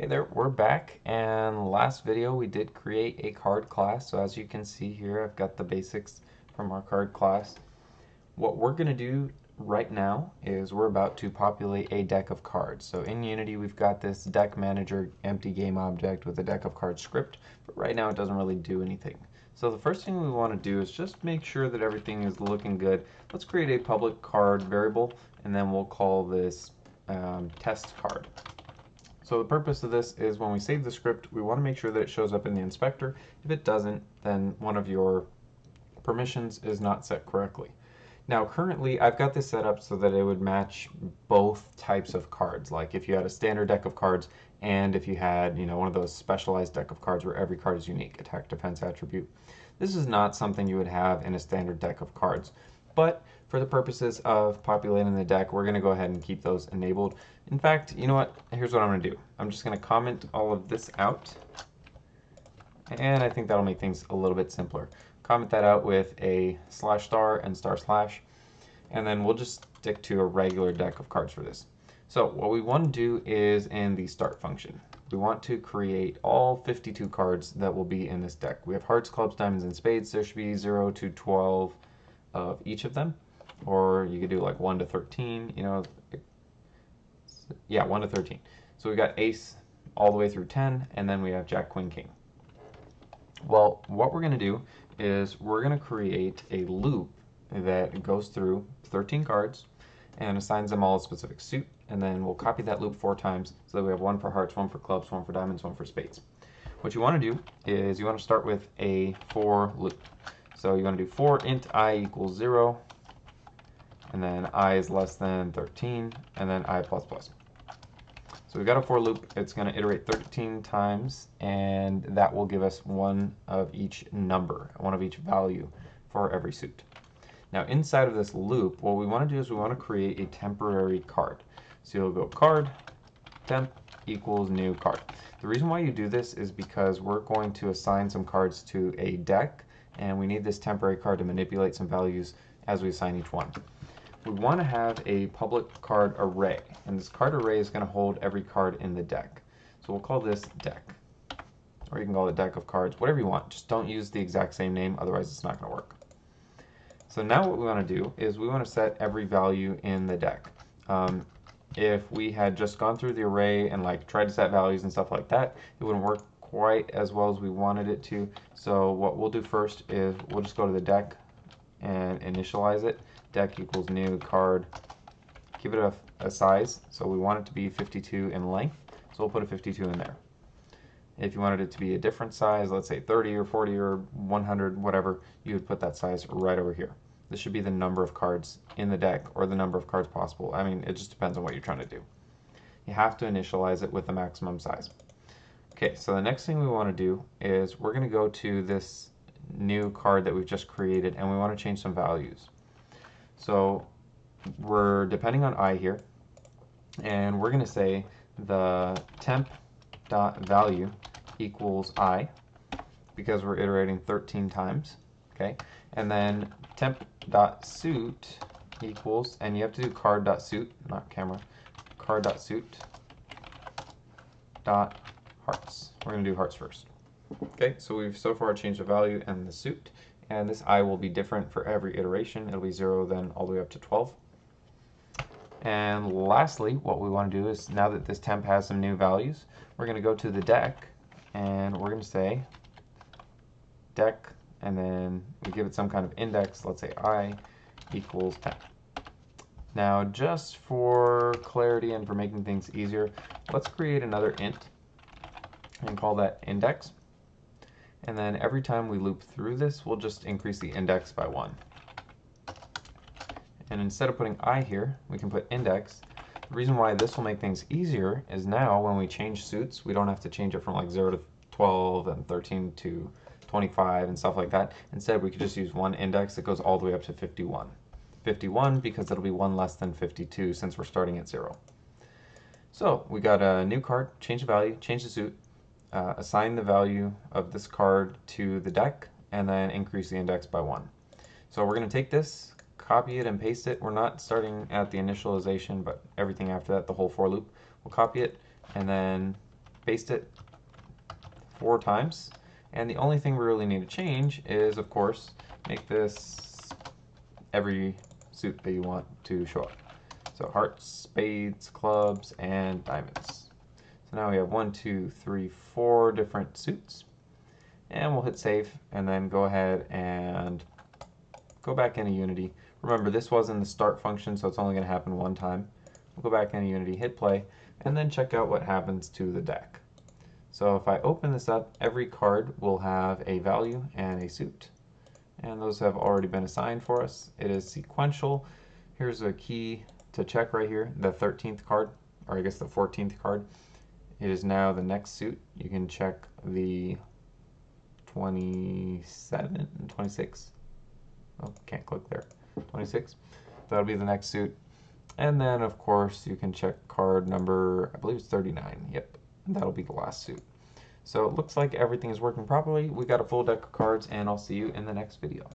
Hey there, we're back and last video we did create a card class. So as you can see here, I've got the basics from our card class. What we're going to do right now is we're about to populate a deck of cards. So in Unity we've got this deck manager empty game object with a deck of cards script, but right now it doesn't really do anything. So the first thing we want to do is just make sure that everything is looking good. Let's create a public card variable and then we'll call this um, test card. So the purpose of this is when we save the script, we want to make sure that it shows up in the inspector. If it doesn't, then one of your permissions is not set correctly. Now currently I've got this set up so that it would match both types of cards. Like if you had a standard deck of cards and if you had, you know, one of those specialized deck of cards where every card is unique, attack, defense, attribute. This is not something you would have in a standard deck of cards. But for the purposes of populating the deck, we're going to go ahead and keep those enabled. In fact, you know what? Here's what I'm going to do. I'm just going to comment all of this out. And I think that'll make things a little bit simpler. Comment that out with a slash star and star slash. And then we'll just stick to a regular deck of cards for this. So what we want to do is in the start function, we want to create all 52 cards that will be in this deck. We have hearts, clubs, diamonds, and spades. There should be 0 to 12 of each of them. Or you could do like 1 to 13, you know. Yeah, 1 to 13. So we've got ace all the way through 10, and then we have jack, queen, king. Well, what we're going to do is we're going to create a loop that goes through 13 cards and assigns them all a specific suit, and then we'll copy that loop four times so that we have one for hearts, one for clubs, one for diamonds, one for spades. What you want to do is you want to start with a for loop. So you're going to do for int i equals 0, and then i is less than 13, and then i plus plus. So we've got a for loop. It's going to iterate 13 times, and that will give us one of each number, one of each value for every suit. Now inside of this loop, what we want to do is we want to create a temporary card. So you'll go card temp equals new card. The reason why you do this is because we're going to assign some cards to a deck and we need this temporary card to manipulate some values as we assign each one. We want to have a public card array, and this card array is going to hold every card in the deck. So we'll call this deck, or you can call it deck of cards, whatever you want. Just don't use the exact same name, otherwise it's not going to work. So now what we want to do is we want to set every value in the deck. Um, if we had just gone through the array and like tried to set values and stuff like that, it wouldn't work quite as well as we wanted it to. So what we'll do first is we'll just go to the deck and initialize it. Deck equals new card. Give it a, a size. So we want it to be 52 in length. So we'll put a 52 in there. If you wanted it to be a different size, let's say 30 or 40 or 100, whatever, you would put that size right over here. This should be the number of cards in the deck or the number of cards possible. I mean, it just depends on what you're trying to do. You have to initialize it with the maximum size. Okay, so the next thing we want to do is we're going to go to this new card that we've just created and we want to change some values. So we're depending on i here and we're going to say the temp dot value equals i because we're iterating 13 times okay and then temp dot suit equals and you have to do card dot suit not camera card dot suit dot hearts. We're going to do hearts first. Okay, so we've so far changed the value and the suit, and this i will be different for every iteration. It'll be 0 then all the way up to 12. And lastly, what we want to do is now that this temp has some new values, we're going to go to the deck and we're going to say deck and then we give it some kind of index, let's say i equals 10. Now just for clarity and for making things easier, let's create another int and call that index. And then every time we loop through this, we'll just increase the index by one. And instead of putting i here, we can put index. The reason why this will make things easier is now when we change suits, we don't have to change it from like 0 to 12 and 13 to 25 and stuff like that. Instead, we could just use one index that goes all the way up to 51. 51 because it'll be one less than 52 since we're starting at 0. So we got a new card, change the value, change the suit, uh, assign the value of this card to the deck, and then increase the index by one. So we're going to take this, copy it, and paste it. We're not starting at the initialization, but everything after that, the whole for loop. We'll copy it, and then paste it four times. And the only thing we really need to change is, of course, make this every suit that you want to show up. So hearts, spades, clubs, and diamonds. So now we have one, two, three, four different suits. And we'll hit save and then go ahead and go back into Unity. Remember, this was in the start function, so it's only going to happen one time. We'll go back into Unity, hit play, and then check out what happens to the deck. So if I open this up, every card will have a value and a suit. And those have already been assigned for us. It is sequential. Here's a key to check right here, the 13th card, or I guess the 14th card. It is now the next suit. You can check the 27, 26. Oh, can't click there. 26. That'll be the next suit. And then, of course, you can check card number, I believe it's 39. Yep, that'll be the last suit. So it looks like everything is working properly. We got a full deck of cards, and I'll see you in the next video.